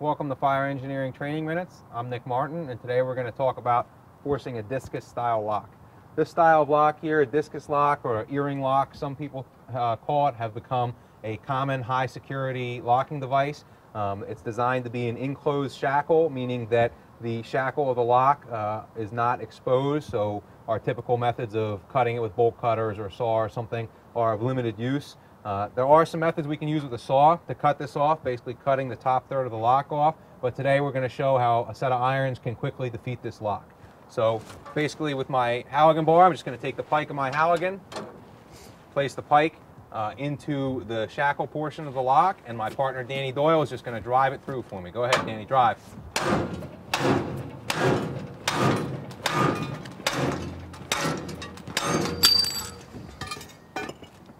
Welcome to Fire Engineering Training Minutes. I'm Nick Martin, and today we're going to talk about forcing a discus style lock. This style of lock here, a discus lock or earring lock, some people uh, call it, have become a common high security locking device. Um, it's designed to be an enclosed shackle, meaning that the shackle of the lock uh, is not exposed, so our typical methods of cutting it with bolt cutters or saw or something are of limited use. Uh, there are some methods we can use with a saw to cut this off, basically cutting the top third of the lock off, but today we're going to show how a set of irons can quickly defeat this lock. So basically with my Halligan bar, I'm just going to take the pike of my Halligan, place the pike uh, into the shackle portion of the lock, and my partner Danny Doyle is just going to drive it through for me. Go ahead, Danny, drive.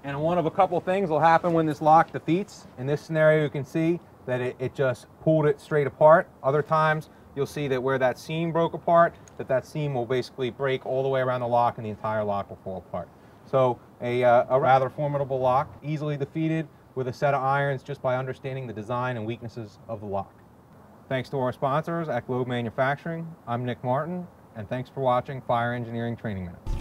And one of a couple things will happen when this lock defeats. In this scenario, you can see that it, it, just pulled it straight apart. Other times, you'll see that where that seam broke apart, that that seam will basically break all the way around the lock and the entire lock will fall apart. So a, uh, a rather formidable lock, easily defeated with a set of irons just by understanding the design and weaknesses of the lock. Thanks to our sponsors at Globe Manufacturing, I'm Nick Martin, and thanks for watching Fire Engineering Training Minutes.